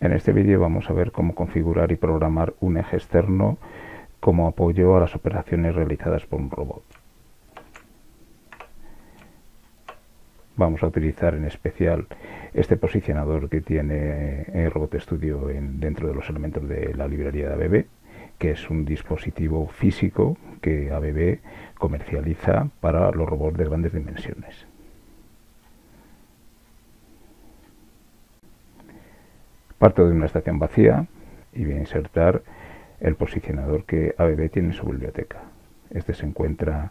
En este vídeo vamos a ver cómo configurar y programar un eje externo como apoyo a las operaciones realizadas por un robot. Vamos a utilizar en especial este posicionador que tiene el Robot Studio dentro de los elementos de la librería de ABB, que es un dispositivo físico que ABB comercializa para los robots de grandes dimensiones. Parto de una estación vacía y voy a insertar el posicionador que ABB tiene en su biblioteca. Este se encuentra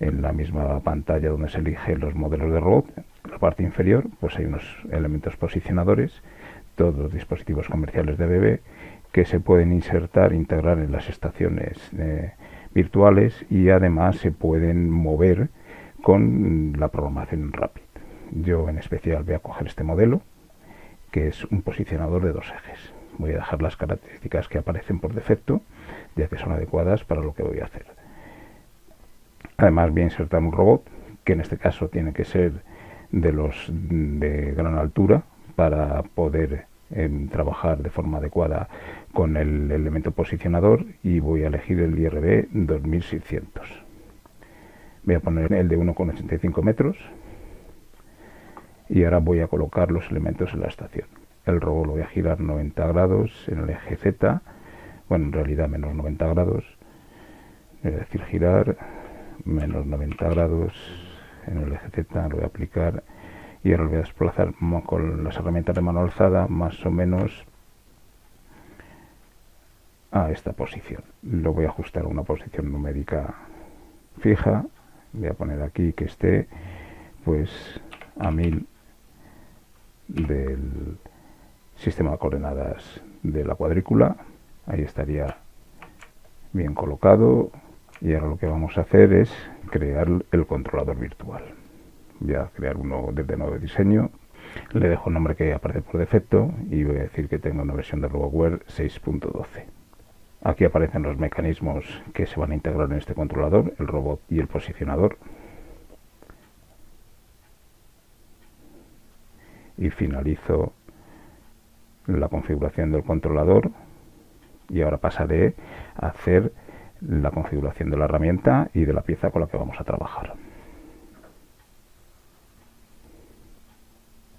en la misma pantalla donde se eligen los modelos de robot. En la parte inferior pues hay unos elementos posicionadores, todos los dispositivos comerciales de ABB que se pueden insertar, integrar en las estaciones eh, virtuales y además se pueden mover con la programación Rapid. Yo en especial voy a coger este modelo que es un posicionador de dos ejes. Voy a dejar las características que aparecen por defecto, ya que son adecuadas para lo que voy a hacer. Además voy a insertar un robot, que en este caso tiene que ser de los de gran altura para poder em, trabajar de forma adecuada con el elemento posicionador y voy a elegir el IRB 2600. Voy a poner el de 1,85 metros y ahora voy a colocar los elementos en la estación. El robot lo voy a girar 90 grados en el eje Z, bueno, en realidad menos 90 grados, es decir, girar menos 90 grados en el eje Z, lo voy a aplicar y ahora voy a desplazar con las herramientas de mano alzada más o menos a esta posición. Lo voy a ajustar a una posición numérica fija, voy a poner aquí que esté pues a 1000 del sistema de coordenadas de la cuadrícula. Ahí estaría bien colocado. Y ahora lo que vamos a hacer es crear el controlador virtual. Voy a crear uno desde nuevo diseño. Le dejo el nombre que aparece por defecto y voy a decir que tengo una versión de RobotWare 6.12. Aquí aparecen los mecanismos que se van a integrar en este controlador, el robot y el posicionador. Y finalizo la configuración del controlador y ahora pasaré a hacer la configuración de la herramienta y de la pieza con la que vamos a trabajar.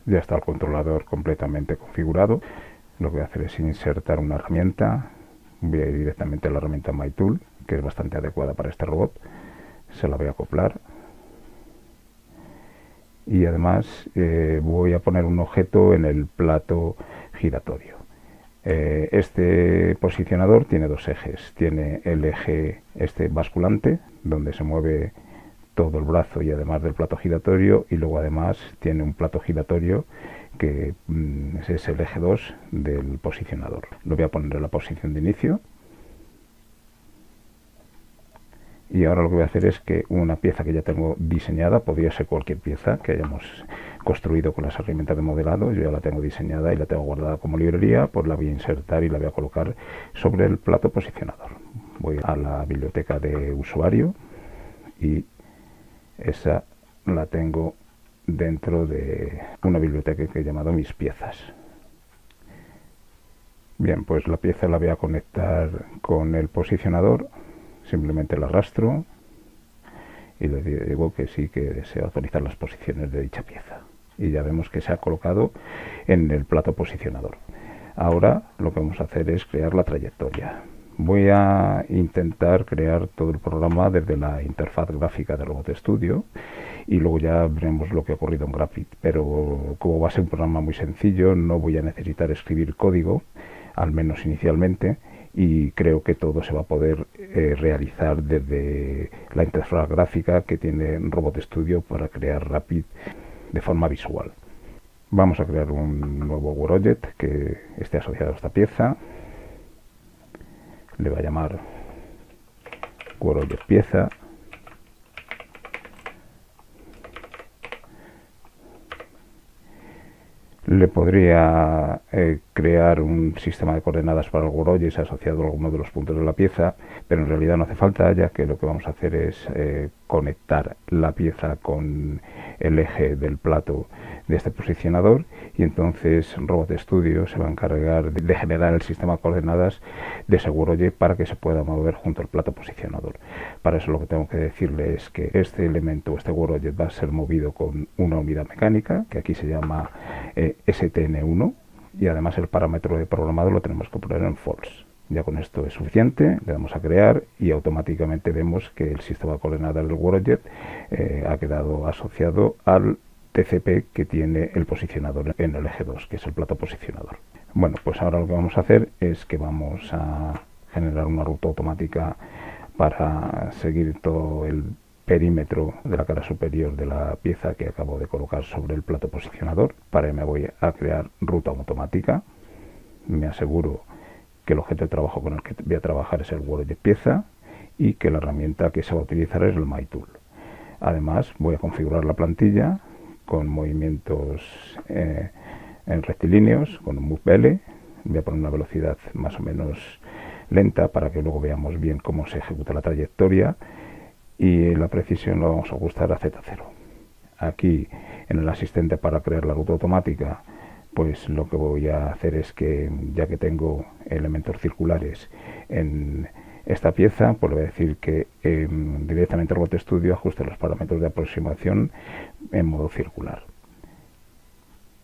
Ya está el controlador completamente configurado. Lo que voy a hacer es insertar una herramienta. Voy a ir directamente a la herramienta MyTool, que es bastante adecuada para este robot. Se la voy a acoplar y además eh, voy a poner un objeto en el plato giratorio. Eh, este posicionador tiene dos ejes. Tiene el eje este basculante, donde se mueve todo el brazo y además del plato giratorio, y luego además tiene un plato giratorio que mm, es el eje 2 del posicionador. Lo voy a poner en la posición de inicio y ahora lo que voy a hacer es que una pieza que ya tengo diseñada, podría ser cualquier pieza que hayamos construido con las herramientas de modelado, yo ya la tengo diseñada y la tengo guardada como librería, pues la voy a insertar y la voy a colocar sobre el plato posicionador. Voy a la biblioteca de usuario y esa la tengo dentro de una biblioteca que he llamado mis piezas. Bien, pues la pieza la voy a conectar con el posicionador simplemente la arrastro y le digo que sí que deseo autorizar las posiciones de dicha pieza. Y ya vemos que se ha colocado en el plato posicionador. Ahora lo que vamos a hacer es crear la trayectoria. Voy a intentar crear todo el programa desde la interfaz gráfica de Robot Studio y luego ya veremos lo que ha ocurrido en Graphic. Pero como va a ser un programa muy sencillo no voy a necesitar escribir código al menos inicialmente y creo que todo se va a poder eh, realizar desde la interfaz gráfica que tiene Robot Studio para crear Rapid de forma visual. Vamos a crear un nuevo WordObject que esté asociado a esta pieza. Le va a llamar WordObject pieza. Le podría eh, crear un sistema de coordenadas para el Goroyes asociado a alguno de los puntos de la pieza, pero en realidad no hace falta, ya que lo que vamos a hacer es eh, conectar la pieza con el eje del plato de este posicionador y entonces Robot Studio se va a encargar de generar el sistema de coordenadas de Seguroye para que se pueda mover junto al plato posicionador. Para eso lo que tengo que decirle es que este elemento, este Guroye, va a ser movido con una unidad mecánica, que aquí se llama eh, STN1, y además el parámetro de programado lo tenemos que poner en false. Ya con esto es suficiente, le damos a crear y automáticamente vemos que el sistema de coordenadas del WorldJet eh, ha quedado asociado al TCP que tiene el posicionador en el eje 2, que es el plato posicionador. Bueno, pues ahora lo que vamos a hacer es que vamos a generar una ruta automática para seguir todo el perímetro de la cara superior de la pieza que acabo de colocar sobre el plato posicionador. Para ello me voy a crear ruta automática. Me aseguro que el objeto de trabajo con el que voy a trabajar es el de pieza y que la herramienta que se va a utilizar es el MyTool. Además voy a configurar la plantilla con movimientos eh, en rectilíneos, con un MoveL. Voy a poner una velocidad más o menos lenta para que luego veamos bien cómo se ejecuta la trayectoria y la precisión lo vamos a ajustar a Z0. Aquí en el asistente para crear la ruta automática pues lo que voy a hacer es que ya que tengo elementos circulares en esta pieza, pues voy a decir que eh, directamente Robot Studio ajuste los parámetros de aproximación en modo circular.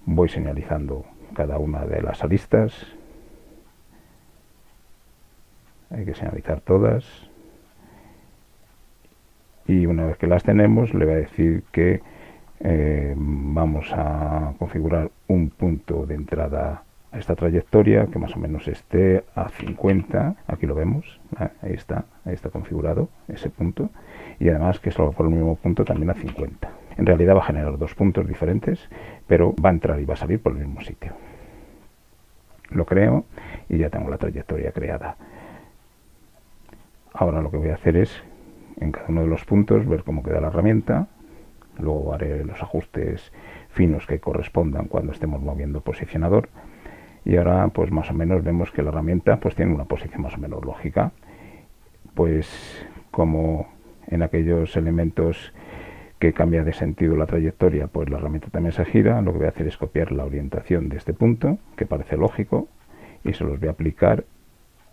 Voy señalizando cada una de las aristas. Hay que señalizar todas. Y una vez que las tenemos, le voy a decir que eh, vamos a configurar un punto de entrada a esta trayectoria que más o menos esté a 50 aquí lo vemos ah, ahí está ahí está configurado ese punto. Y además que salga por el mismo punto también a 50 en realidad va a generar dos puntos diferentes pero va a entrar y va a salir por el mismo sitio. Lo creo y ya tengo la trayectoria creada. Ahora lo que voy a hacer es en cada uno de los puntos ver cómo queda la herramienta luego haré los ajustes finos que correspondan cuando estemos moviendo posicionador. Y ahora pues más o menos vemos que la herramienta pues tiene una posición más o menos lógica. Pues como en aquellos elementos que cambia de sentido la trayectoria pues la herramienta también se gira. Lo que voy a hacer es copiar la orientación de este punto que parece lógico y se los voy a aplicar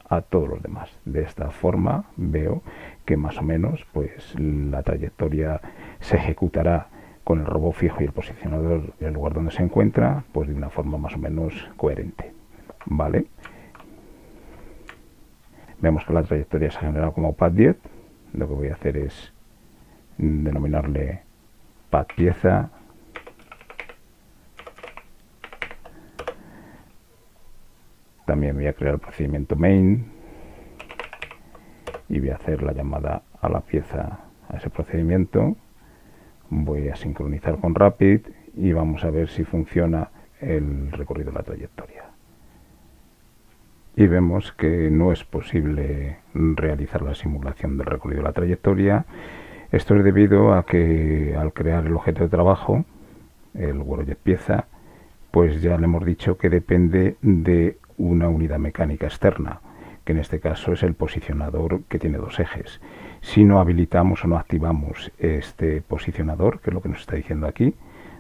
a todos los demás. De esta forma veo que más o menos pues la trayectoria se ejecutará con el robot fijo y el posicionador en el lugar donde se encuentra, pues de una forma más o menos coherente. ¿Vale? Vemos que la trayectoria se ha generado como pad 10. Lo que voy a hacer es denominarle pad pieza También voy a crear el procedimiento main y voy a hacer la llamada a la pieza a ese procedimiento. Voy a sincronizar con Rapid y vamos a ver si funciona el recorrido de la trayectoria. Y vemos que no es posible realizar la simulación del recorrido de la trayectoria. Esto es debido a que al crear el objeto de trabajo, el WordJet pieza, pues ya le hemos dicho que depende de una unidad mecánica externa, en este caso es el posicionador que tiene dos ejes. Si no habilitamos o no activamos este posicionador, que es lo que nos está diciendo aquí,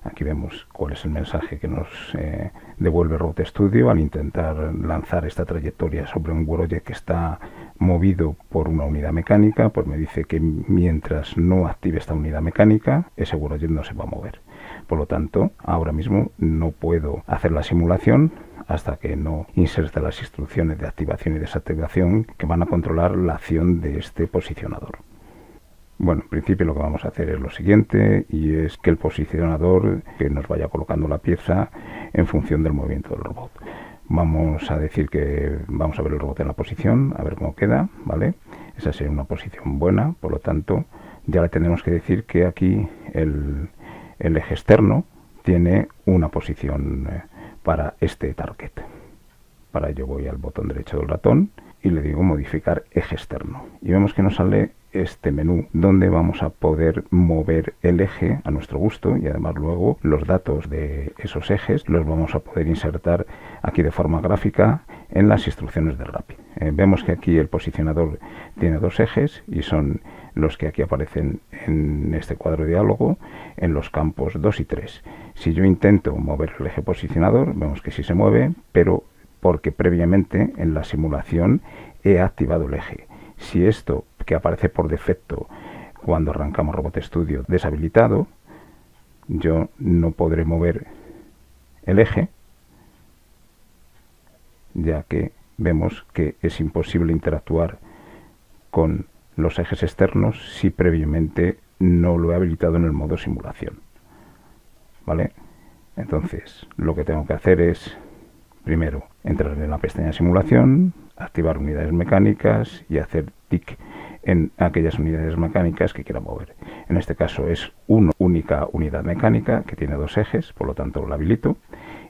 aquí vemos cuál es el mensaje que nos eh, devuelve Route Studio al intentar lanzar esta trayectoria sobre un WordObject que está movido por una unidad mecánica, pues me dice que mientras no active esta unidad mecánica, ese WordObject no se va a mover. Por lo tanto, ahora mismo no puedo hacer la simulación hasta que no inserte las instrucciones de activación y desactivación que van a controlar la acción de este posicionador. Bueno, en principio lo que vamos a hacer es lo siguiente y es que el posicionador que nos vaya colocando la pieza en función del movimiento del robot. Vamos a decir que vamos a ver el robot en la posición, a ver cómo queda, ¿vale? Esa sería una posición buena, por lo tanto ya le tenemos que decir que aquí el, eje externo tiene una posición eh, para este target. Para ello voy al botón derecho del ratón y le digo modificar eje externo. Y vemos que nos sale este menú donde vamos a poder mover el eje a nuestro gusto y además luego los datos de esos ejes los vamos a poder insertar aquí de forma gráfica en las instrucciones del RAPID. Eh, vemos que aquí el posicionador tiene dos ejes y son los que aquí aparecen en este cuadro de diálogo en los campos 2 y 3. Si yo intento mover el eje posicionador, vemos que sí se mueve, pero porque previamente en la simulación he activado el eje. Si esto que aparece por defecto cuando arrancamos Robot Studio deshabilitado, yo no podré mover el eje, ya que vemos que es imposible interactuar con los ejes externos si previamente no lo he habilitado en el modo simulación. ¿Vale? Entonces, lo que tengo que hacer es, primero, entrar en la pestaña simulación, activar unidades mecánicas y hacer tic en aquellas unidades mecánicas que quiera mover. En este caso es una única unidad mecánica que tiene dos ejes, por lo tanto la habilito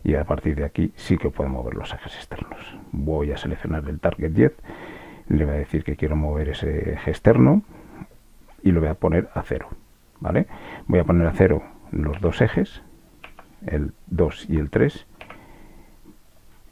y a partir de aquí sí que puedo mover los ejes externos. Voy a seleccionar el Target Jet, le voy a decir que quiero mover ese eje externo y lo voy a poner a cero. ¿vale? Voy a poner a cero los dos ejes, el 2 y el 3,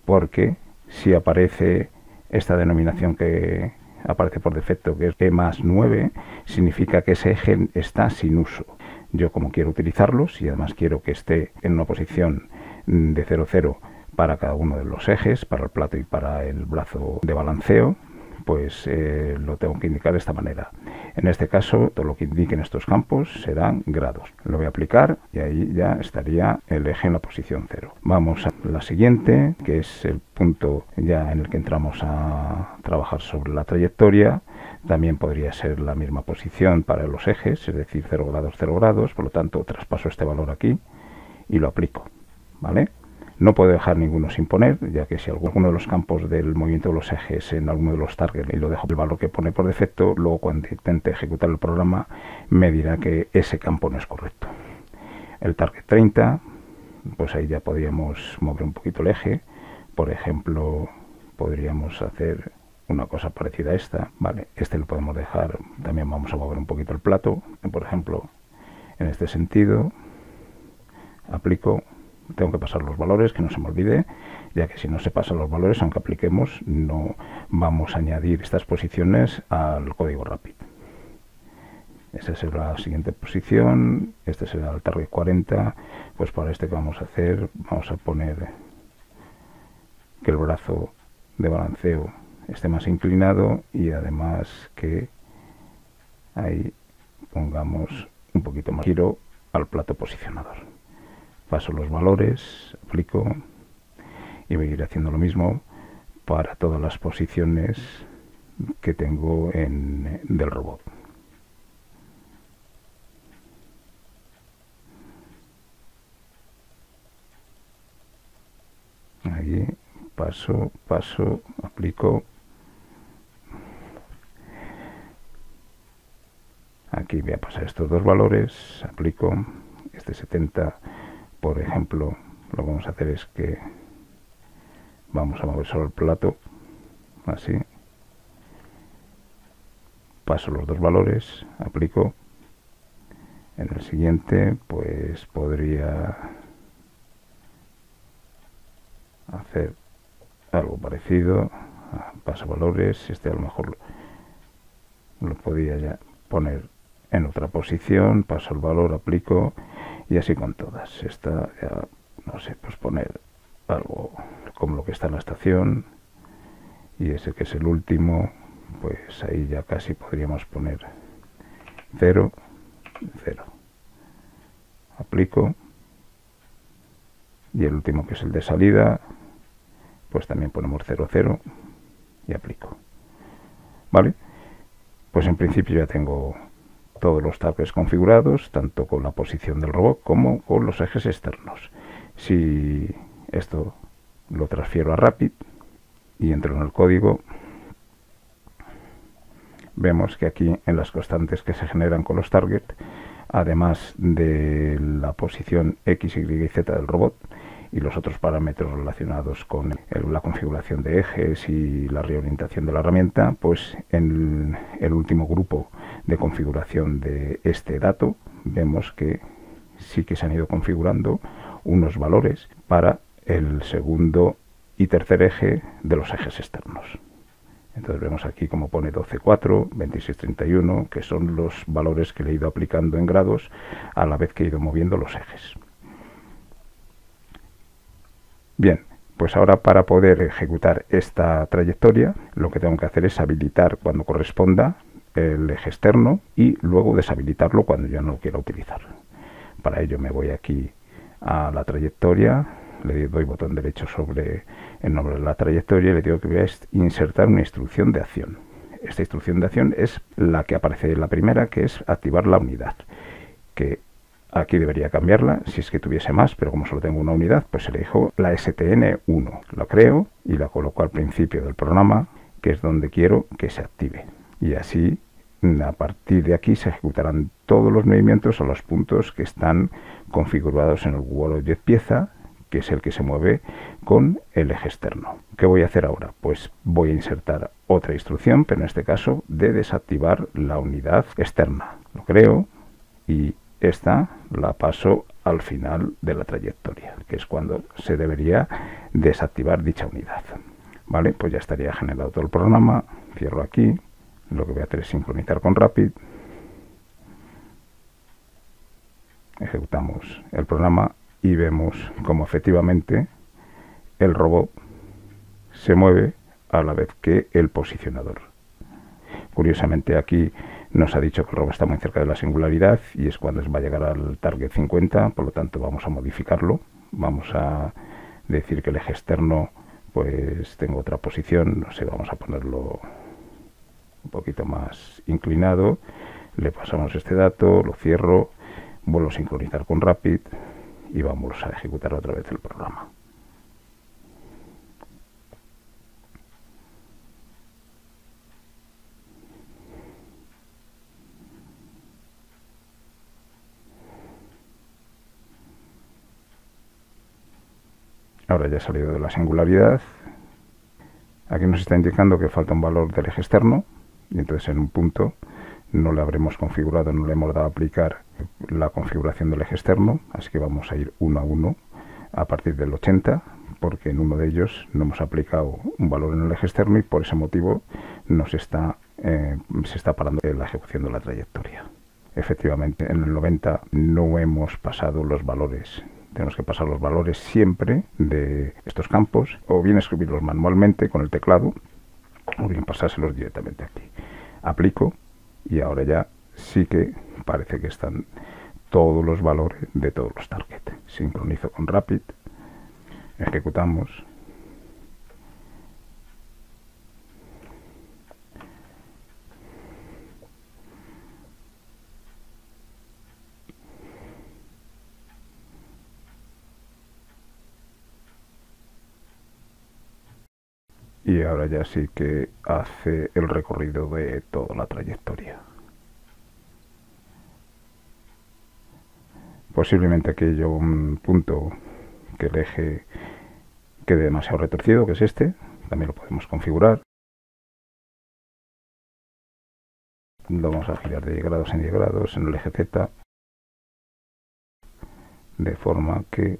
porque si aparece esta denominación que aparece por defecto, que es E más 9, significa que ese eje está sin uso. Yo como quiero utilizarlos y además quiero que esté en una posición de 0, 0 para cada uno de los ejes, para el plato y para el brazo de balanceo, pues eh, lo tengo que indicar de esta manera. En este caso, todo lo que indiquen estos campos serán grados. Lo voy a aplicar y ahí ya estaría el eje en la posición 0. Vamos a la siguiente, que es el punto ya en el que entramos a trabajar sobre la trayectoria. También podría ser la misma posición para los ejes, es decir, 0 grados, 0 grados. Por lo tanto, traspaso este valor aquí y lo aplico. ¿Vale? No puedo dejar ninguno sin poner, ya que si alguno de los campos del movimiento de los ejes en alguno de los targets y lo dejo el valor que pone por defecto, luego cuando intente ejecutar el programa me dirá que ese campo no es correcto. El target 30, pues ahí ya podríamos mover un poquito el eje. Por ejemplo, podríamos hacer una cosa parecida a esta. Vale, este lo podemos dejar, también vamos a mover un poquito el plato. Por ejemplo, en este sentido, aplico tengo que pasar los valores, que no se me olvide, ya que si no se pasan los valores, aunque apliquemos, no vamos a añadir estas posiciones al código rápido. Esa será la siguiente posición, este será el target 40, pues para este que vamos a hacer, vamos a poner que el brazo de balanceo esté más inclinado y además que ahí pongamos un poquito más giro al plato posicionador paso los valores, aplico y voy a ir haciendo lo mismo para todas las posiciones que tengo en, del robot. Ahí paso, paso, aplico. Aquí voy a pasar estos dos valores, aplico este 70 por ejemplo lo que vamos a hacer es que vamos a mover solo el plato así. Paso los dos valores aplico. En el siguiente pues podría hacer algo parecido. Paso valores este a lo mejor lo, lo podía ya poner en otra posición. Paso el valor aplico y así con todas. Esta ya, no sé, pues poner algo como lo que está en la estación y ese que es el último, pues ahí ya casi podríamos poner 0, 0. Aplico y el último que es el de salida, pues también ponemos 0, 0 y aplico. ¿Vale? Pues en principio ya tengo todos los targets configurados, tanto con la posición del robot como con los ejes externos. Si esto lo transfiero a Rapid y entro en el código, vemos que aquí en las constantes que se generan con los targets, además de la posición X, Y y Z del robot, y los otros parámetros relacionados con la configuración de ejes y la reorientación de la herramienta, pues en el último grupo de configuración de este dato, vemos que sí que se han ido configurando unos valores para el segundo y tercer eje de los ejes externos. Entonces vemos aquí como pone 12.4, 26.31, que son los valores que le he ido aplicando en grados a la vez que he ido moviendo los ejes. Bien, pues ahora para poder ejecutar esta trayectoria lo que tengo que hacer es habilitar cuando corresponda el eje externo y luego deshabilitarlo cuando yo no lo quiera utilizar. Para ello me voy aquí a la trayectoria, le doy botón derecho sobre el nombre de la trayectoria y le digo que voy a insertar una instrucción de acción. Esta instrucción de acción es la que aparece en la primera, que es activar la unidad, Aquí debería cambiarla si es que tuviese más, pero como solo tengo una unidad, pues elijo la STN1. Lo creo y la coloco al principio del programa, que es donde quiero que se active. Y así, a partir de aquí, se ejecutarán todos los movimientos a los puntos que están configurados en el Google pieza, que es el que se mueve con el eje externo. ¿Qué voy a hacer ahora? Pues voy a insertar otra instrucción, pero en este caso de desactivar la unidad externa. Lo creo y esta la paso al final de la trayectoria, que es cuando se debería desactivar dicha unidad. Vale, pues ya estaría generado todo el programa. Cierro aquí. Lo que voy a hacer es sincronizar con Rapid. Ejecutamos el programa y vemos cómo efectivamente el robot se mueve a la vez que el posicionador. Curiosamente aquí nos ha dicho que el robot está muy cerca de la singularidad y es cuando va a llegar al target 50, por lo tanto vamos a modificarlo. Vamos a decir que el eje externo pues tengo otra posición, no sé, vamos a ponerlo un poquito más inclinado. Le pasamos este dato, lo cierro, vuelvo a sincronizar con Rapid y vamos a ejecutar otra vez el programa. Ahora ya ha salido de la singularidad. Aquí nos está indicando que falta un valor del eje externo y entonces en un punto no le habremos configurado, no le hemos dado a aplicar la configuración del eje externo, así que vamos a ir uno a uno a partir del 80, porque en uno de ellos no hemos aplicado un valor en el eje externo y por ese motivo nos está, eh, se está parando la ejecución de la trayectoria. Efectivamente, en el 90 no hemos pasado los valores tenemos que pasar los valores siempre de estos campos, o bien escribirlos manualmente con el teclado, o bien pasárselos directamente aquí. Aplico y ahora ya sí que parece que están todos los valores de todos los targets. Sincronizo con Rapid, ejecutamos y ahora ya sí que hace el recorrido de toda la trayectoria. Posiblemente haya un punto que el eje quede demasiado retorcido, que es este, también lo podemos configurar. Lo vamos a girar de grados en 10 grados en el eje Z, de forma que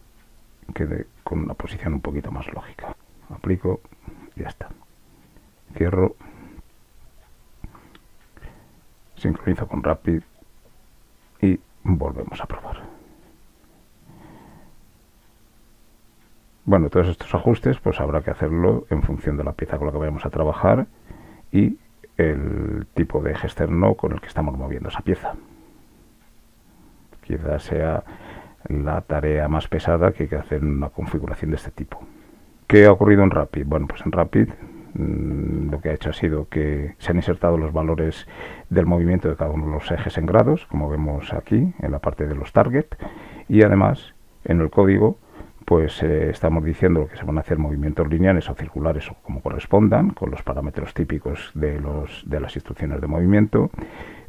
quede con una posición un poquito más lógica. Aplico ya está. Cierro. Sincronizo con Rapid y volvemos a probar. Bueno, todos estos ajustes pues habrá que hacerlo en función de la pieza con la que vayamos a trabajar y el tipo de eje con el que estamos moviendo esa pieza. Quizás sea la tarea más pesada que hay que hacer en una configuración de este tipo. ¿Qué ha ocurrido en Rapid? Bueno, pues en Rapid mm, lo que ha hecho ha sido que se han insertado los valores del movimiento de cada uno de los ejes en grados, como vemos aquí en la parte de los target, y además en el código pues eh, estamos diciendo que se van a hacer movimientos lineales o circulares o como correspondan, con los parámetros típicos de, los, de las instrucciones de movimiento,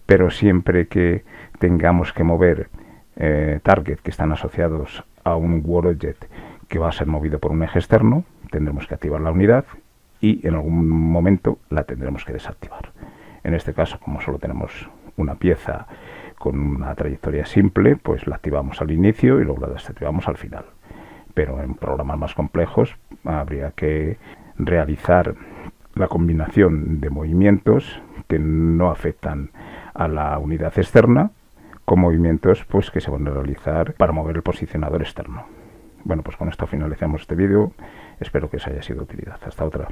pero siempre que tengamos que mover eh, target que están asociados a un WordObject que va a ser movido por un eje externo, tendremos que activar la unidad y en algún momento la tendremos que desactivar. En este caso, como solo tenemos una pieza con una trayectoria simple, pues la activamos al inicio y luego la desactivamos al final. Pero en programas más complejos habría que realizar la combinación de movimientos que no afectan a la unidad externa con movimientos pues que se van a realizar para mover el posicionador externo. Bueno, pues con esto finalizamos este vídeo. Espero que os haya sido de utilidad. Hasta otra.